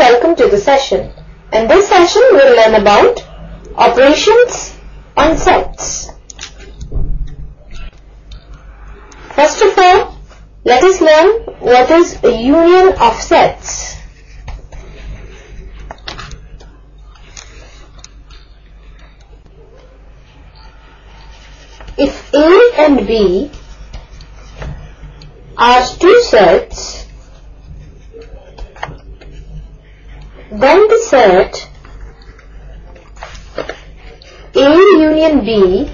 welcome to the session. In this session we'll learn about operations on sets. First of all, let us learn what is a union of sets. If A and B are two sets, then the set A union B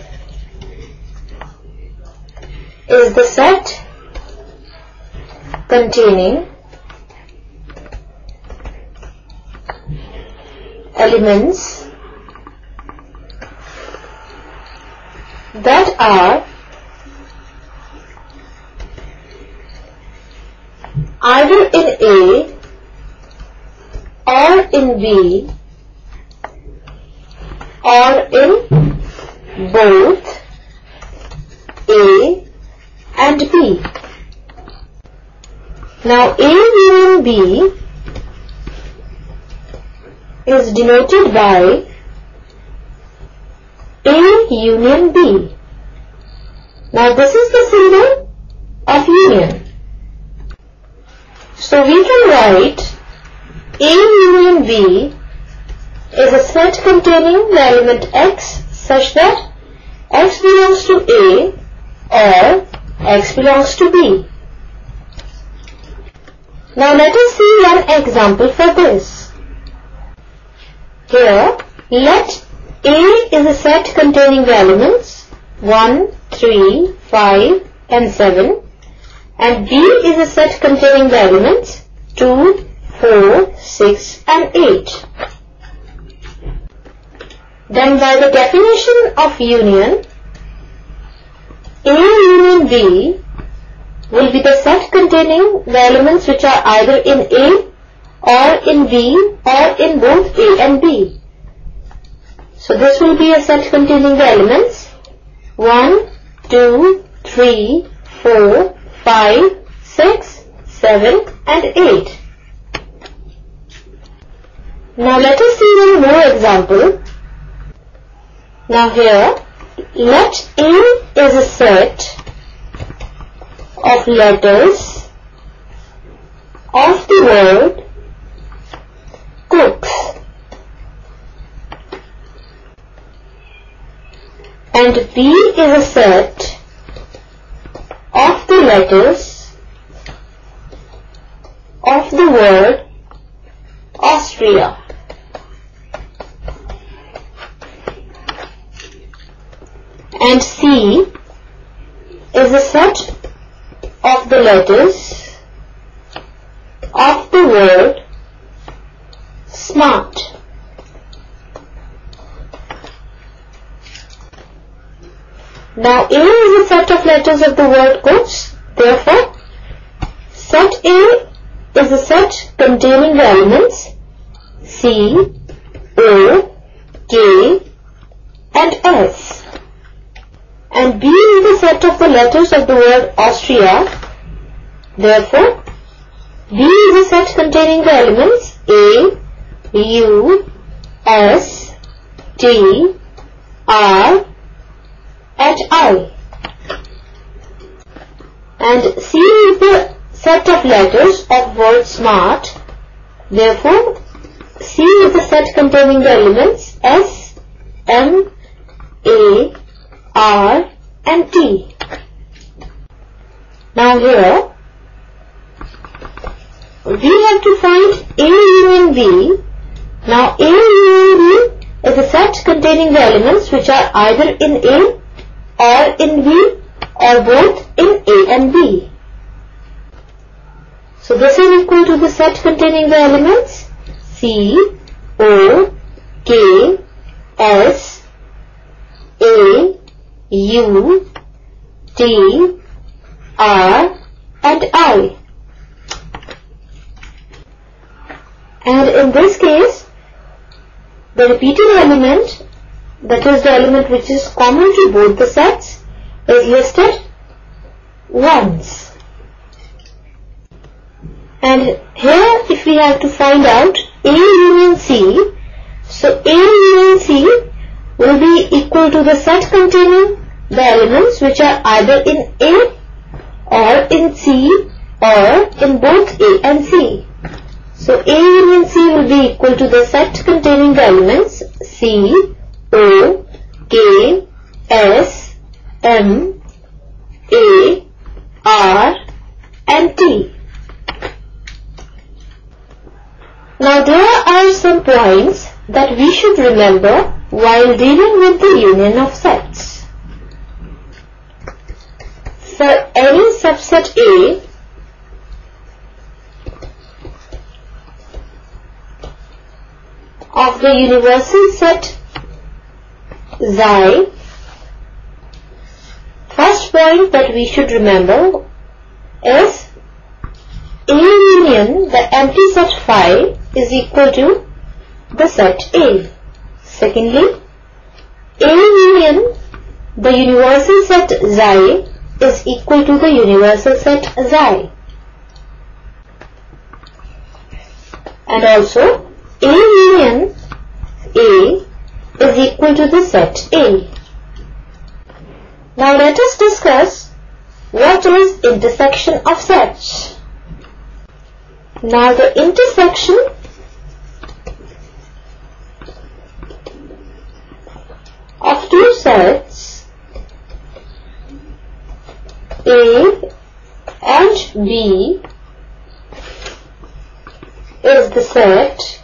is the set containing elements that are either in A in B or in both A and B. Now A union B is denoted by A union B. Now this is the symbol of union. So we can write A union B is a set containing the element x such that x belongs to A or x belongs to B. Now let us see one example for this. Here, let A is a set containing the elements 1, 3, 5 and 7 and B is a set containing the elements 2, 4, 6 and 8. Then by the definition of union, A union B will be the set containing the elements which are either in A or in B or in both A and B. So this will be a set containing the elements 1, 2, 3, 4, 5, 6, 7 and 8. Now let us see one more example. Now here, let A is a set of letters of the word cooks and B is a set of the letters of the word Austria. Is a set of the letters of the word smart. Now A is a set of letters of the word cooks. Therefore, set A is a set containing the elements C, O, K and S. And B is the letters of the word Austria. Therefore, B is a set containing the elements A, U, S, T, R and I. And C is the set of letters of word smart. Therefore, C is a set containing the elements S, M, A, R and T. Now here, we have to find A union B. Now A union B is a set containing the elements which are either in A or in B or both in A and B. So this is equal to the set containing the elements C, O, K, S, A, U, T, R and I. And in this case, the repeated element, that is the element which is common to both the sets, is listed once. And here if we have to find out A union C. So A union C will be equal to the set containing the elements which are either in A or in C or in both A and C. So A union C will be equal to the set containing the elements C, O, K, S, M, A, R and T. Now there are some points that we should remember while dealing with the union of sets. For any subset A, of the universal set xi, first point that we should remember is A union the empty set phi is equal to the set A. Secondly, A union the universal set xi is equal to the universal set xi. And also, A union A is equal to the set A. Now let us discuss what is intersection of sets. Now the intersection of two sets A and B is the set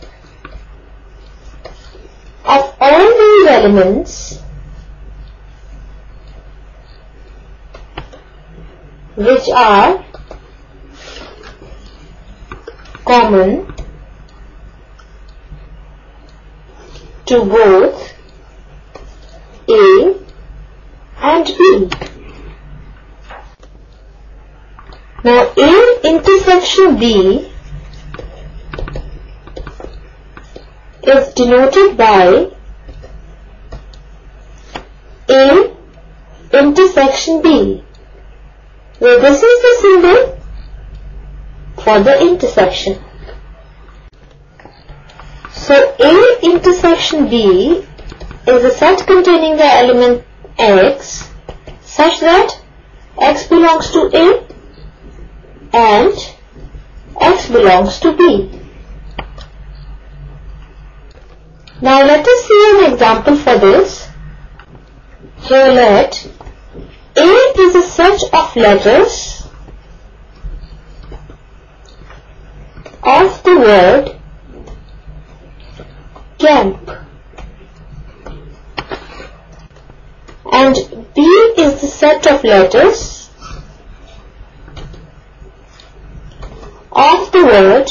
of all these elements which are common to both A and B. Now A intersection B is denoted by A intersection B where this is the symbol for the intersection. So A intersection B is a set containing the element x such that x belongs to A and x belongs to B. Now let us see an example for this. Here let A is a set of letters of the word camp and B is the set of letters of the word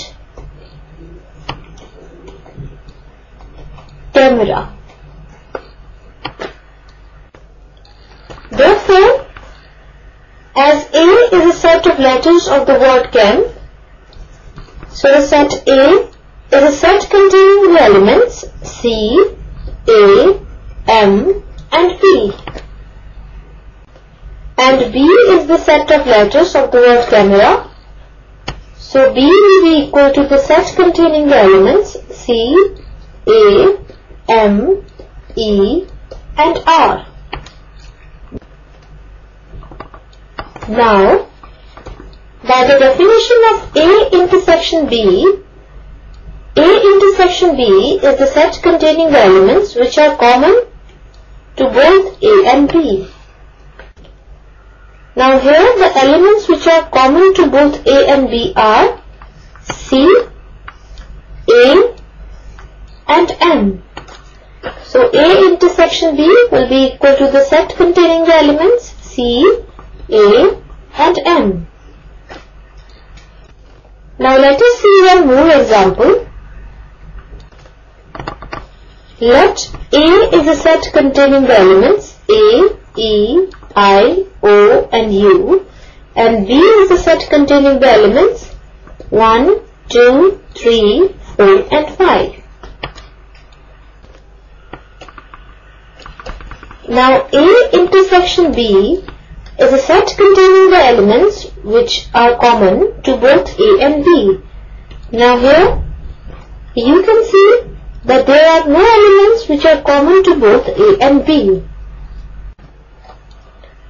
camera. Therefore, as A is a set of letters of the word camp, so the set A is a set containing the elements C, A, M and B. And B is the set of letters of the word camera. So B will be equal to the set containing the elements C, A, M, E and R. Now, by the definition of A intersection B, A intersection B is the set containing the elements which are common to both A and B. Now here the elements which are common to both A and B are C, A and M. So A intersection B will be equal to the set containing the elements C, A and M. Now let us see one more example. Let A is a set containing the elements A, E, I, O and U and B is a set containing the elements 1, 2, 3, 4 and 5. Now A intersection B is a set containing the elements which are common to both A and B. Now here you can see that there are no elements which are common to both A and B.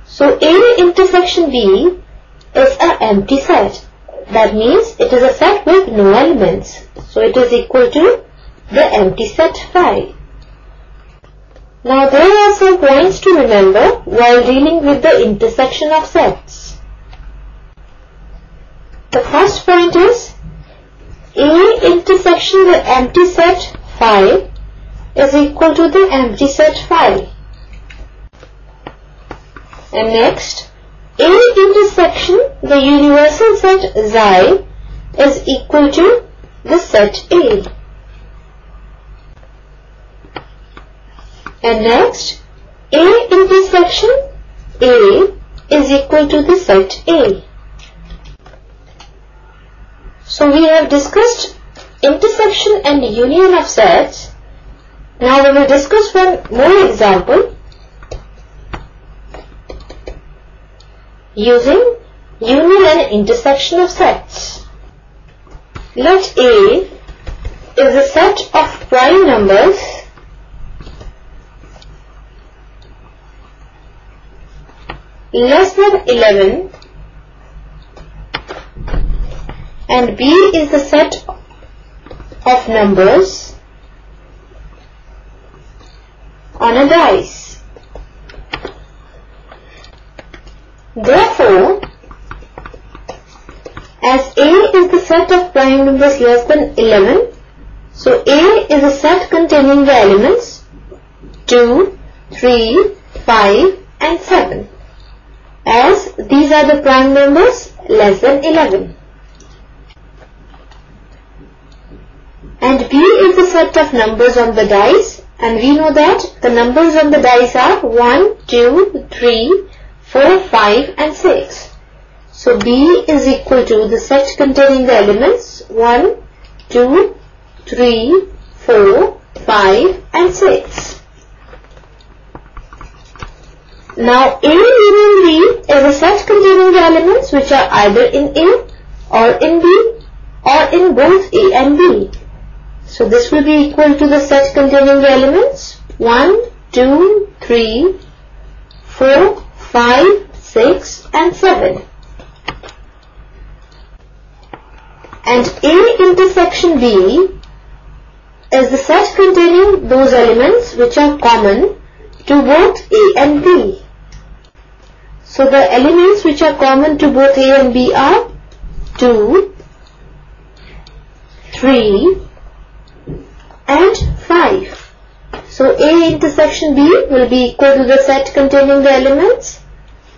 So A intersection B is an empty set. That means it is a set with no elements. So it is equal to the empty set phi. Now there are some points to remember while dealing with the intersection of sets. The first point is A intersection the empty set phi is equal to the empty set phi. And next, A intersection the universal set xi is equal to the set A. And next, A intersection A is equal to the set A. So we have discussed intersection and union of sets. Now we will discuss one more example using union and intersection of sets. Let A is a set of prime numbers less than 11 and B is the set of numbers on a dice. Therefore, as A is the set of prime numbers less than 11, so A is a set containing the elements 2, 3, 5 and 7 as these are the prime numbers less than 11. And B is the set of numbers on the dice and we know that the numbers on the dice are 1, 2, 3, 4, 5 and 6. So B is equal to the set containing the elements 1, 2, 3, 4, 5 and 6. Now A union B is a set containing the elements which are either in A or in B or in both A and B. So this will be equal to the set containing the elements 1, 2, 3, 4, 5, 6 and 7. And A intersection B is the set containing those elements which are common to both A and B. So the elements which are common to both A and B are 2, 3 and 5. So A intersection B will be equal to the set containing the elements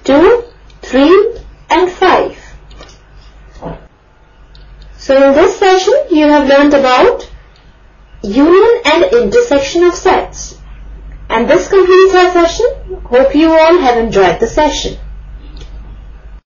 2, 3 and 5. So in this session you have learned about union and intersection of sets. And this completes our session. Hope you all have enjoyed the session.